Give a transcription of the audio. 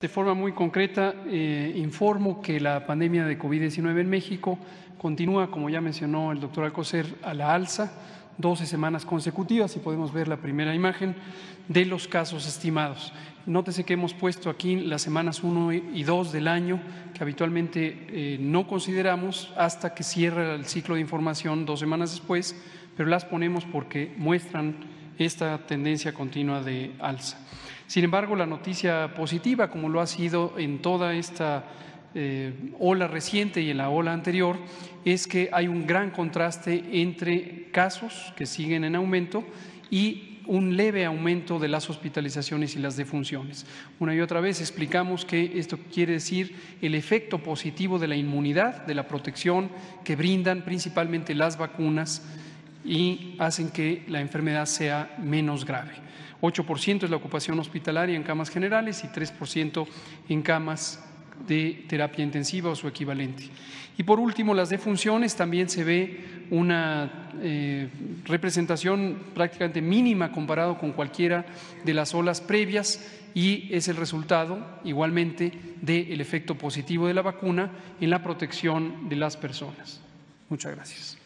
De forma muy concreta, eh, informo que la pandemia de COVID-19 en México continúa, como ya mencionó el doctor Alcocer, a la alza, 12 semanas consecutivas, y podemos ver la primera imagen de los casos estimados. Nótese que hemos puesto aquí las semanas 1 y 2 del año, que habitualmente eh, no consideramos hasta que cierra el ciclo de información dos semanas después, pero las ponemos porque muestran esta tendencia continua de alza. Sin embargo, la noticia positiva, como lo ha sido en toda esta eh, ola reciente y en la ola anterior, es que hay un gran contraste entre casos que siguen en aumento y un leve aumento de las hospitalizaciones y las defunciones. Una y otra vez explicamos que esto quiere decir el efecto positivo de la inmunidad, de la protección que brindan principalmente las vacunas y hacen que la enfermedad sea menos grave. 8% es la ocupación hospitalaria en camas generales y 3% en camas de terapia intensiva o su equivalente. Y por último, las defunciones también se ve una eh, representación prácticamente mínima comparado con cualquiera de las olas previas y es el resultado igualmente del efecto positivo de la vacuna en la protección de las personas. Muchas gracias.